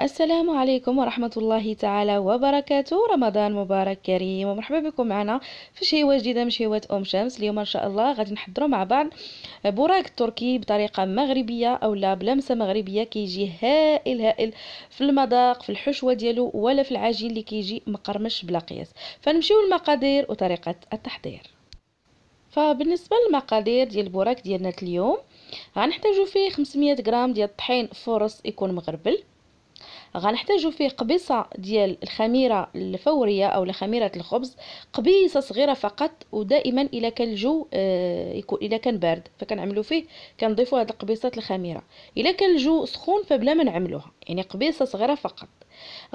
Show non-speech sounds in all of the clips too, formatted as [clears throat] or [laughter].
السلام عليكم ورحمة الله تعالى وبركاته. رمضان مبارك كريم. ومرحبا بكم معنا في شهوة جديدة من شهوات أم شمس. اليوم إن شاء الله غادي نحضروا مع بعض براك التركي بطريقة مغربية أو لا بلمسة مغربية. كيجي هائل هائل في المذاق في الحشوة ديالو ولا في العجين اللي كيجي مقرمش بلا قياس. فنمشيو للمقادير وطريقة التحضير. فبالنسبة للمقادير ديال البراك ديالنا اليوم غنحتاجو فيه 500 غرام ديال الطحين فرص يكون مغربل. غنحتاجو فيه قبيصة ديال الخميرة الفورية أو خميره الخبز قبيصة صغيرة فقط ودائما إلا كان الجو آه يكون إلا كان بارد فكنعملو فيه كنضيفوا هاد القبيصات الخميرة. إلا كان الجو سخون فبلا ما نعملوها يعني قبيصة صغيرة فقط.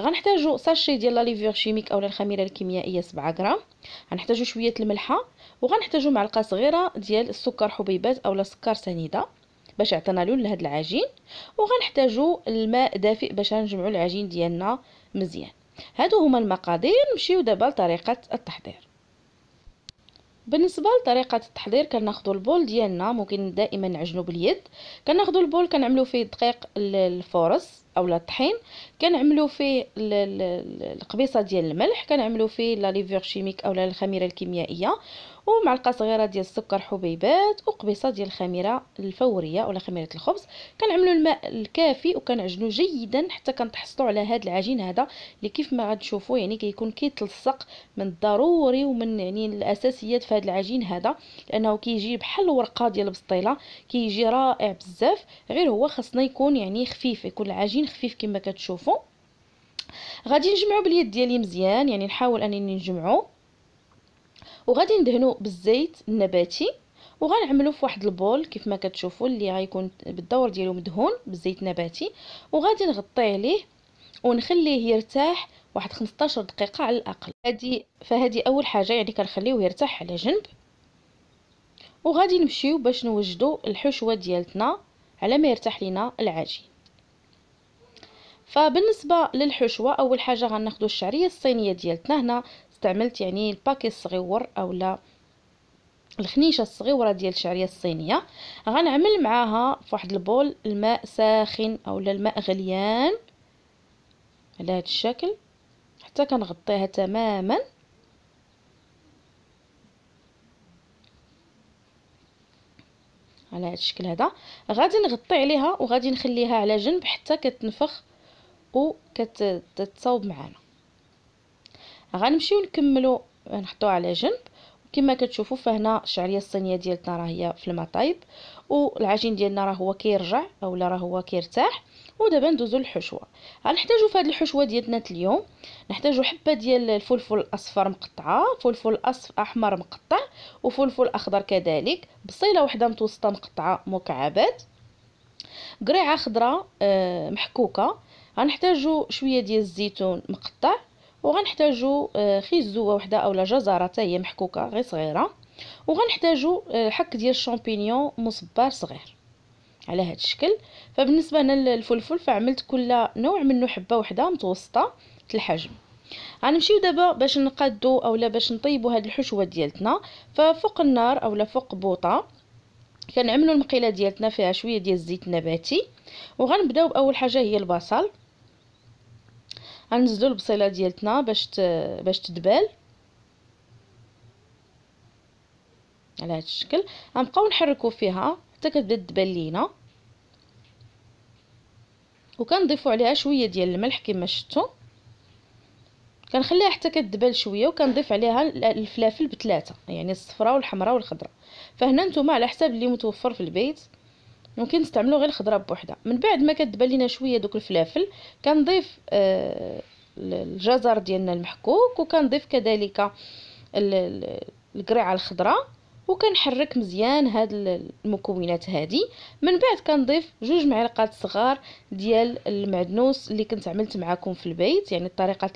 غنحتاجو ساشي ديال لا شيميك اولا الخميرة الكيميائية 7 غرام. غنحتاجو شوية الملحة وغنحتاجو معلقة صغيرة ديال السكر حبيبات اولا سكر سنيدة. باش يعطينا لون لهاد العجين وغنحتاجو الماء دافئ باش نجمعو العجين ديالنا مزيان. هادو هما المقادير نمشيو دابا لطريقة التحضير. بالنسبة لطريقة التحضير كناخذوا ال bol ديالنا ممكن دائما نعجنو باليد. كناخذوا ال bol كنعملو فيه دقيق الفورص اولا الطحين. كنعملو فيه القبيصة ديال الملح. كنعملو فيه la levure chimique اولا الخميرة الكيميائية. ومعلقة صغيرة ديال السكر حبيبات وقبيصة ديال الخميرة الفورية ولا خميرة الخبز. كنعملوا الماء الكافي وكنعجنوا جيدا حتى كنتحصلوا على هذا العجين هذا اللي كيف ما غتشوفوا يعني كيكون كيتلصق من الضروري ومن يعني الأساسيات في هذا العجين هذا لأنه كيجي بحال الورقه ديال البسطيله كيجي رائع بزاف. غير هو خاصنا يكون يعني خفيف يكون العجين خفيف كما كتشوفوا. غادي نجمعو باليد ديالي مزيان يعني نحاول أنني نجمعو. وغادي ندهنو بالزيت النباتي وغنعملو في واحد البول كيف ما كتشوفوا اللي غيكون بالدور ديالو مدهون بالزيت النباتي. وغادي نغطيه عليه ونخليه يرتاح واحد 15 دقيقة على الأقل. هذه فهذه أول حاجة يعني كنخليوه يرتاح على جنب. وغادي نمشيو باش نوجدو الحشوة ديالتنا على ما يرتاح لينا العجين فبالنسبة للحشوة أول حاجة غناخذوا الشعرية الصينية ديالتنا هنا استعملت يعني الباكي الصغيور اولا الخنيشة الصغيره ديال الشعرية الصينية. غنعمل معاها في واحد البول الماء ساخن اولا الماء غليان على هذا الشكل حتى كنغطيها تماما. على هذا الشكل هذا. غادي نغطي عليها وغادي نخليها على جنب حتى كتنفخ وكتصاوب معنا غنمشيو نكملو نحطوها على جنب. كما كتشوفوا فهنا الشعرية الصينية ديالتنا راه هي في الماء طايب والعجين ديالنا راه هو كيرجع أولا راه هو كيرتاح. ودابا ندوزو للحشوة. غنحتاجو في هذه الحشوة ديالنا اليوم. نحتاجو حبة ديال الفلفل الأصفر مقطعة فلفل أصف أحمر مقطع وفلفل أخضر كذلك. بصيلة وحدة متوسطة مقطعة مكعبات. قريعة خضراء آه، محكوكة. غنحتاجو شوية ديال الزيتون مقطع. وغنحتاجو آه، خيزوه وحدة اولا جزره حتى هي محكوكة غير صغيرة. وغنحتاجو آه، حك ديال الشامبينيون مصبار صغير. على هذا الشكل. فبالنسبة للفلفل فعملت كل نوع منه حبة وحدة متوسطة الحجم. غنمشيو دابا باش نقادو اولا باش نطيبوا هاد الحشوة ديالتنا. ففوق النار اولا فوق بوطة كنعملوا المقيلة ديالتنا فيها شوية ديال الزيت النباتي وغنبداو بأول حاجة هي البصل. غنزلو البصيلة ديالتنا باش ت... باش تدبال على هذا الشكل. غنبقاو نحركو فيها حتى كتبدا تدبل لينا. وكنضيفو عليها شوية ديال الملح كما شفتوا كنخليها حتى كتدبل شوية وكنضيف عليها الفلافل بثلاثه يعني الصفراء والحمراء والخضراء. فهنا نتوما على حساب اللي متوفر في البيت. ممكن تستعملوا غير الخضره بوحدها. من بعد ما كتبان لينا شوية دوك الفلافل كنضيف آه الجزر ديالنا المحكوك وكنضيف كذلك القريعة الخضراء وكنحرك مزيان هاد المكونات هادي. من بعد كنضيف جوج معالق صغار ديال المعدنوس اللي كنت عملت معكم في البيت يعني طريقه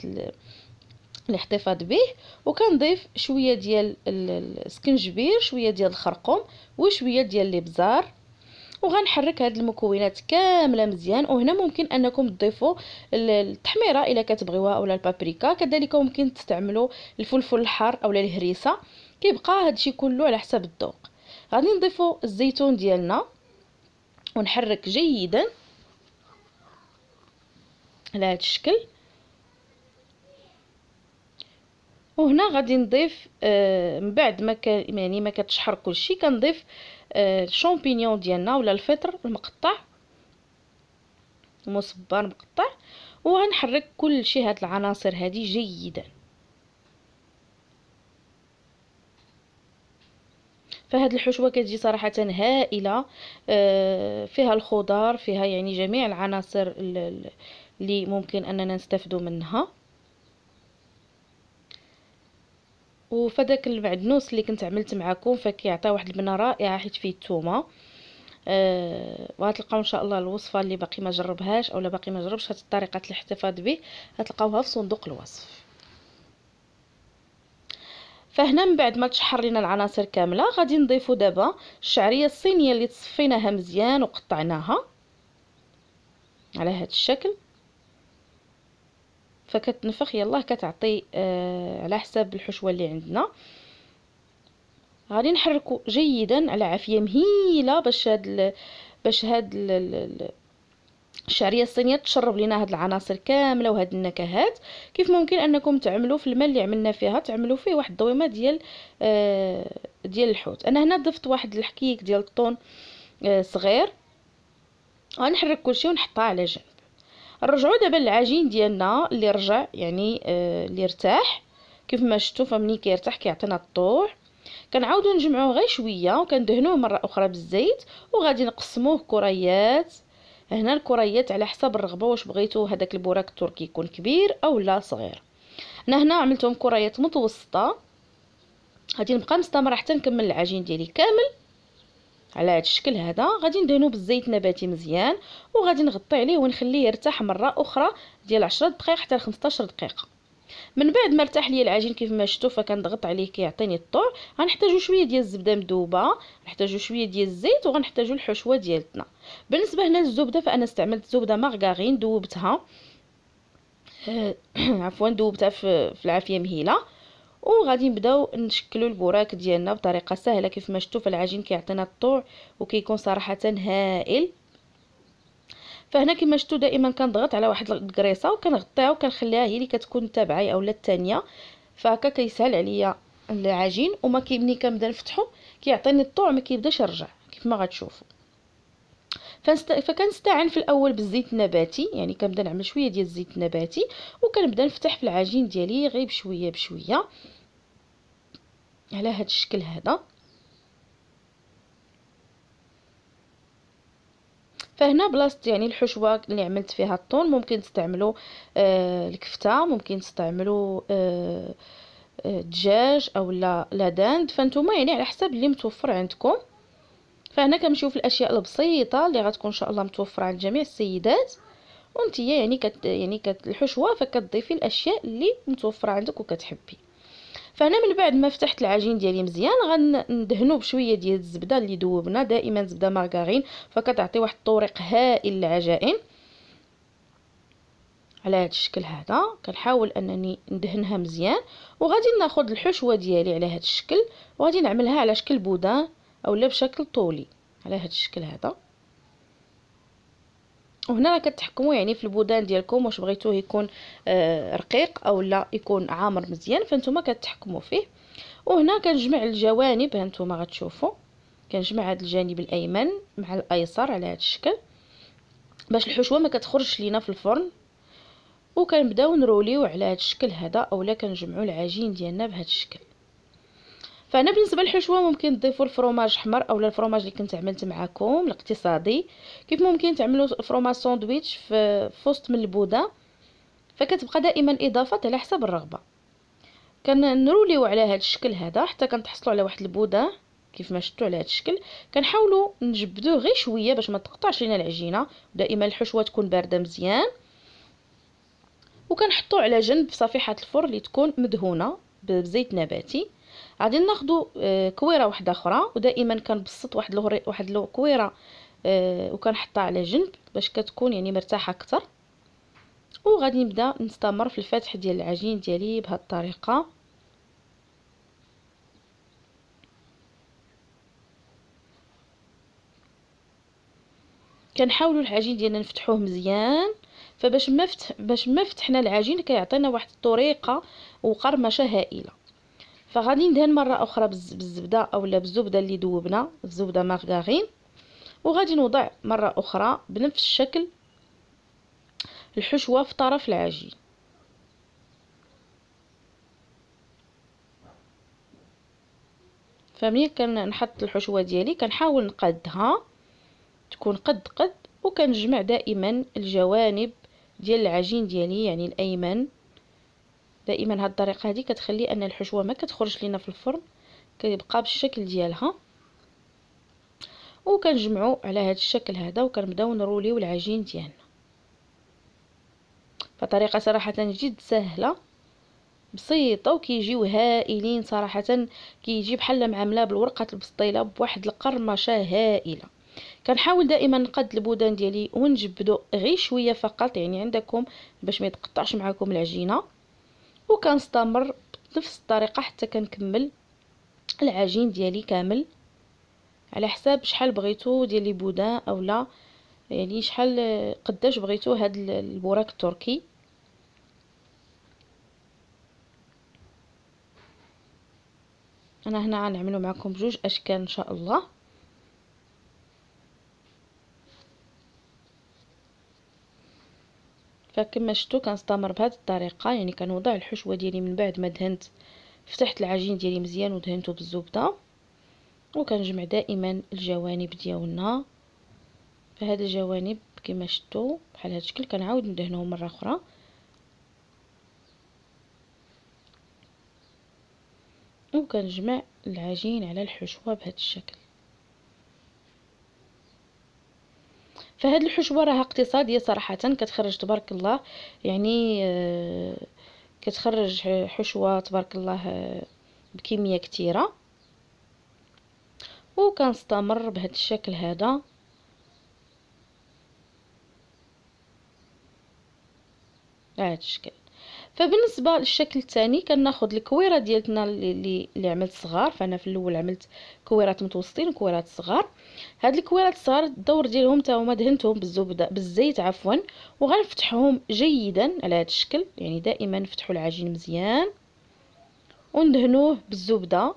الاحتفاظ به. وكنضيف شوية ديال السكنجبير شوية ديال الخرقوم وشوية ديال الابزار وغنحرك هاد المكونات كاملة مزيان. وهنا ممكن أنكم تضيفوا التحميرة إلا كتبغيوها اولا البابريكا. كذلك ممكن تستعملوا الفلفل الحار اولا الهريسة. كيبقى هادشي كله على حسب الذوق. غادي نضيفوا الزيتون ديالنا. ونحرك جيدا على هذا الشكل. وهنا غادي نضيف آه من بعد ما يعني ما كتشحر كلشي كنضيف آه الشامبينيون ديالنا ولا الفطر المقطع مصبر مقطع وغنحرك كل شيء هاد العناصر هذه جيدا. فهاد الحشوة كتجي صراحة هائلة آه، فيها الخضار فيها يعني جميع العناصر اللي ممكن أننا نستفدوا منها. وفداك المعدنوس اللي كنت عملت معكم فكيعطي واحد البنه رائعة حيت فيه الثومه أه وغتلقاو إن شاء الله الوصفة اللي باقي ما جربهاش اولا باقي ما جربش هاد الطريقة الاحتفاظ به غتلقاوها في صندوق الوصف. فهنا من بعد ما تشحر لنا العناصر كاملة غادي نضيفو دابا الشعرية الصينية اللي تصفيناها مزيان وقطعناها على هذا الشكل. فكتنفخ يلاه كتعطي آه على حساب الحشوة اللي عندنا. غادي نحركو جيدا على عافية مهيلة باش هاد باش هاد الشعرية الصينية تشرب لينا هاد العناصر كاملة وهاد النكهات. كيف ممكن أنكم تعملوا في الماء اللي عملنا فيها؟ تعملوا فيه واحد الضويمه ديال آه ديال الحوت. أنا هنا ضفت واحد الحكيك ديال الطون آه صغير. غنحرك كلشي ونحطها على جنب. نرجعوا دابا للعجين ديالنا اللي رجع يعني آه اللي ارتاح. كيف ما شفتوا فمني كيرتاح كيعطينا الطوع. كنعاودو نجمعوه غير شوية وكندهنوه مرة أخرى بالزيت وغادي نقسموه كريات هنا الكريات على حسب الرغبة واش بغيتو هذاك البوراك التركي يكون كبير أو لا صغير. أنا هنا عملتهم كريات متوسطة. غادي نبقى مستمره حتى نكمل العجين ديالي كامل. على هذا الشكل هذا غادي ندهنو بالزيت نباتي مزيان وغادي نغطي عليه ونخليه يرتاح مرة أخرى ديال 10 دقائق حتى ل 15 دقيقه من بعد ما ارتاح ليا العجين كيف ما شفتوا فكنضغط عليه كيعطيني الطوع غنحتاجو شوية ديال الزبدة مذوبة نحتاجو شوية ديال الزيت وغنحتاجو الحشوة ديالتنا. بالنسبة هنا للزبدة فأنا استعملت زبدة مارغارين ذوبتها [clears throat] عفوا ذوبتها في العافية مهيلة. وغادي نبداو نشكلوا البوراك ديالنا بطريقة سهلة. كيف ما شفتوا فالعجين كيعطينا الطوع وكيكون صراحة هائل. فهنا كما شفتوا دائما كنضغط على واحد الكريصة وكنغطيها وكنخليها هي اللي كتكون تابعة اولا الثانية فهكا كيسهل عليا العجين وما كي ملي كنبدا نفتحو كيعطيني الطوع ما كيبداش يرجع كيف ما غتشوفوا فنست... فكنستعن في الأول بالزيت النباتي يعني كنبدا نعمل شوية ديال الزيت النباتي وكنبدا نفتح في العجين ديالي غير بشوية بشوية. على هذا الشكل هذا. فهنا بلاصة يعني الحشوة اللي عملت فيها الطون ممكن تستعملوا آه الكفتة ممكن تستعملوا آه آه دجاج أو لا لا داند فانتوما يعني على حسب اللي متوفر عندكم. فهنا كنمشيو في الأشياء البسيطة اللي غتكون إن شاء الله متوفرة عند جميع السيدات. وانت يعني كت يعني كت الحشوة فكتضيفي الأشياء اللي متوفرة عندك وكتحبي. فانا من بعد ما فتحت العجين ديالي مزيان غندهنو بشوية ديال الزبدة اللي ذوبنا دائما زبدة مارغرين فكتعطي واحد الطريق هائل للعجائن على هذا الشكل هذا كنحاول أنني ندهنها مزيان وغادي ناخذ الحشوة ديالي على هذا الشكل وغادي نعملها على شكل بودان اولا بشكل طولي على هذا الشكل هذا. وهنا راه كتحكموا يعني في البودان ديالكم واش بغيتوه يكون آه رقيق أو لا يكون عامر مزيان فانتوما كتحكموا فيه. وهنا كنجمع الجوانب هانتوما غتشوفوا. كنجمع هذا الجانب الأيمن مع الأيسر على هذا الشكل باش الحشوة ما كتخرجش لينا في الفرن. وكنبداو نروليو على هذا الشكل هذا اولا كنجمعوا العجين ديالنا بهذا الشكل. فهنا بالنسبة للحشوه ممكن تضيفوا ال fromage أحمر اولا ال fromage اللي كنت عملت معكم الاقتصادي. كيف ممكن تعملوا fromage ساندويتش في وسط من البودان فكتبقى دائما إضافة على حسب الرغبة. كنروليو على هذا الشكل هذا حتى كنتحصلوا على واحد البودان كيف ما شفتوا على هذا الشكل. كنحاولوا نجبدوه غير شوية باش ما تقطعش لينا العجينة دائما الحشوه تكون باردة مزيان. وكنحطوه على جنب في صفيحة الفرن اللي تكون مدهونة بزيت نباتي. غادي ناخذوا آه، كويرة واحدة أخرى ودائما كنبسط واحد الهري واحد الكويره آه، وكنحطها على جنب باش كتكون يعني مرتاحة أكثر وغادي نبدأ نستمر في الفتح ديال العجين ديالي بهذه الطريقة. كنحاولوا العجين ديالنا نفتحوه مزيان فباش ما فتح باش ما فتحنا العجين كيعطينا واحد الطريقة وقرمشة هائلة. فغادي ندهن مرة أخرى بالزبده أولا بالزبده اللي ذوبنا الزبده مارغارين وغادي نوضع مرة أخرى بنفس الشكل الحشوة في طرف العجين. فملي كنحط الحشوة ديالي كنحاول نقادها تكون قد قد وكنجمع دائما الجوانب ديال العجين ديالي يعني الأيمن. دائما هاد الطريقة هذه كتخلي أن الحشوة ما كتخرج لينا في الفرن كيبقى بالشكل ديالها. وكنجمعو على هاد الشكل هذا وكنبداو نروليو العجين ديالنا. فطريقة صراحة جد سهلة بسيطة وكيجيو هائلين صراحة كيجي بحال معامله بالورقة البسطيلة بواحد القرمشة هائلة. كنحاول دائما نقد البودان ديالي ونجبدو غير شوية فقط يعني عندكم باش ما يتقطعش معكم العجينة. وكنستمر بنفس الطريقة حتى كنكمل العجين ديالي كامل. على حساب شحال بغيتو ديال لي بودان اولا يعني شحال قداش بغيتو هاد البوراك التركي. أنا هنا غنعملو معكم بجوج أشكال إن شاء الله. فكما شفتوا كنستمر بهذه الطريقة يعني كنوضع الحشوة ديالي من بعد ما دهنت فتحت العجين ديالي مزيان ودهنته بالزبدة وكنجمع دائما الجوانب ديالنا. فهاد الجوانب كما شفتوا بحال هذا الشكل كنعاود ندهنهم مرة أخرى. وكنجمع العجين على الحشوة بهذا الشكل. فهاد الحشوه راها اقتصادية صراحة كتخرج تبارك الله يعني آه، كتخرج حشوة تبارك الله آه، بكمية كثيره وكنستمر بهذا الشكل هذا. بهذا الشكل. فبالنسبة للشكل الثاني كناخذ الكويرة ديالتنا اللي اللي عملت صغار فأنا في الأول عملت كويرات متوسطين وكويرات صغار. هاد الكويرات الصغار الدور ديالهم حتى هما دهنتهم بالزبده بالزيت عفوا وغنفتحهم جيدا على هذا الشكل يعني دائما نفتحوا العجين مزيان وندهنوه بالزبدة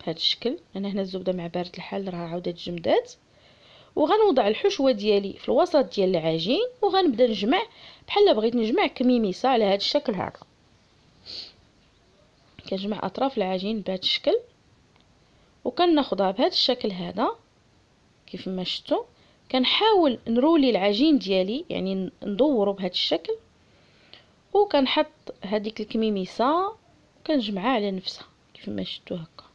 بهذا الشكل. أنا هنا الزبدة مع بارد الحال راه عاودت جمدات. وغنوضع الحشوة ديالي في الوسط ديال العجين وغنبدأ نجمع بحال بغيت نجمع كميميسة على هذا الشكل هذا كنجمع أطراف العجين بهذا الشكل وكناخذها بهذا الشكل هذا. كيف ما شفتوا كنحاول نرولي العجين ديالي يعني ندورو بهذا الشكل وكنحط هذيك الكميميسة وكنجمعها على نفسها. كيف ما شفتوا هكا.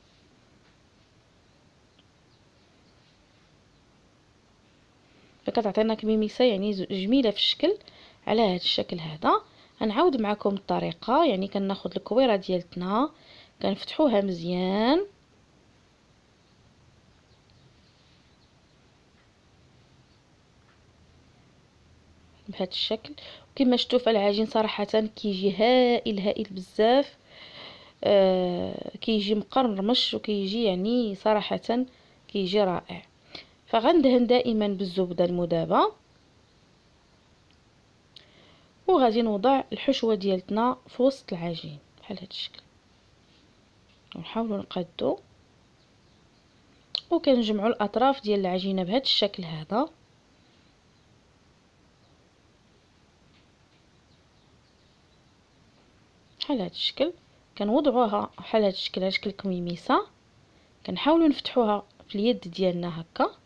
فكتعطينا كميميسه يعني جميلة في الشكل على هذا الشكل هذا. غنعاود معكم الطريقة يعني كناخذ الكويرة ديالتنا كنفتحوها مزيان. بهذا الشكل. وكما شفتوا فالعجين صراحة كيجي هائل هائل بزاف. آه كيجي مقرمش وكيجي يعني صراحة كيجي رائع. فغندهن دائما بالزبدة المذابه وغادي نوضع الحشوة ديالتنا في وسط العجين بحال هذا الشكل. ونحاولوا نقادو. وكنجمعوا الأطراف ديال العجينة بهذا الشكل هذا. بحال هذا الشكل. كنوضعوها بحال هذا الشكل على شكل كميميسة. كنحاولوا نفتحوها في اليد ديالنا هكا.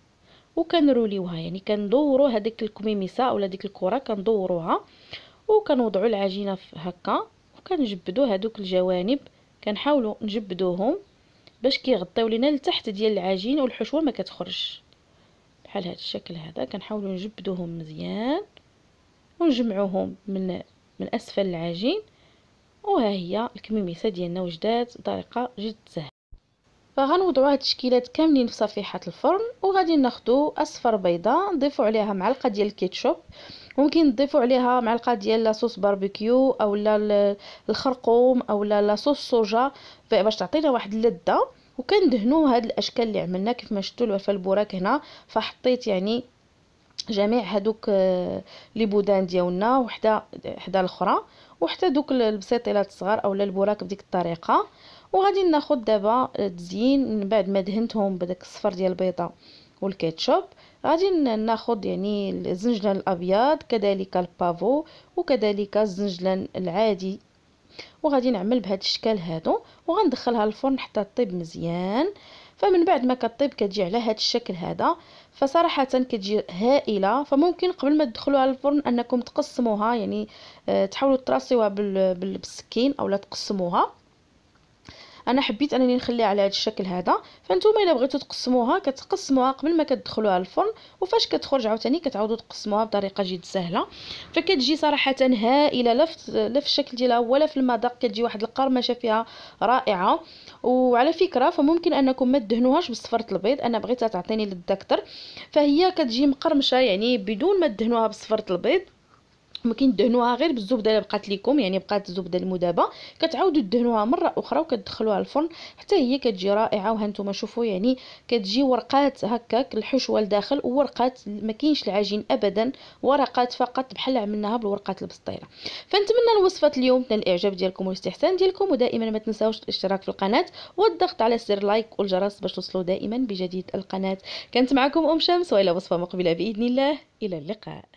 وكنروليوها يعني كندورو هذيك الكميميسة اولا ديك الكرة كندوروها وكنوضعوا العجينة هكا وكنجبدوا هذوك الجوانب كنحاولوا نجبدوهم باش كيغطيو لينا لتحت ديال العجين والحشوة ما كتخرج بحال هذا الشكل هذا كنحاولوا نجبدوهم مزيان ونجمعوهم من من أسفل العجين وها هي الكميسة ديالنا وجدات بطريقه جد سهلة. فغنوضعوا هاد التشكيلات كاملين في صفيحة الفرن وغادي ناخذوا أصفر بيضة نضيفوا عليها معلقة ديال الكيتشوب ممكن تضيفوا عليها معلقة ديال la sauce barbecue اولا الخرقوم اولا la sauce soja باش تعطينا واحد اللذة. وكندهنوا هاد الأشكال اللي عملنا كيف ما شفتوا البوراك هنا. فحطيت يعني جميع هادوك les boudins ديالنا وحده حدا الأخرى وحتى دوك البسيطيلات الصغار اولا البوراك بديك الطريقة. وغادي ناخذ دابا تزيين من بعد ما دهنتهم بداك الصفر ديال البيضة والكاتشوب. غادي ناخذ يعني الزنجلان الأبيض كذلك ال pavot وكذلك الزنجلان العادي. وغادي نعمل بهذا الشكل هادو وغندخلها للفرن حتى طيب مزيان. فمن بعد ما كطيب كتجي على هذا الشكل هذا. فصراحة كتجي هائلة. فممكن قبل ما تدخلوها للفرن أنكم تقسموها يعني آه، تحاولوا تراصيوها بالسكين اولا تقسموها. أنا حبيت أنني نخليها على هذا الشكل هذا فأنتوما إلا بغيتو تقسموها كتقسموها قبل ما كتدخلوها للفرن وفاش كتخرج عاوتاني كتعاودوا تقسموها بطريقة جد سهلة. فكتجي صراحة هائلة لا في الشكل ديالها ولا في المذاق كتجي واحد القرمشة فيها رائعة. وعلى فكرة فممكن أنكم ما تدهنوهاش بصفرة البيض أنا بغيتها تعطيني أكثر فهي كتجي مقرمشة يعني بدون ما تدهنوها بصفرة البيض. ممكن تدهنوها غير بالزبدة اللي بقات لكم يعني بقات الزبدة المذابه كتعاودوا تدهنوها مرة أخرى وكتدخلوها الفرن. حتى هي كتجي رائعة وهانتوما شوفوا يعني كتجي ورقات هكاك الحشوه لداخل وورقات ما كاينش العجين ابدا ورقات فقط بحال عملناها بالورقات البسطيله فنتمنى الوصفه اليوم تنال الإعجاب ديالكم والاستحسان ديالكم ودائما ما تنساوش الاشتراك في القناة والضغط على زر لايك والجرس باش توصلوا دائما بجديد القناة. كانت معكم أم شمس وإلى وصفة مقبلة بإذن الله. إلى اللقاء.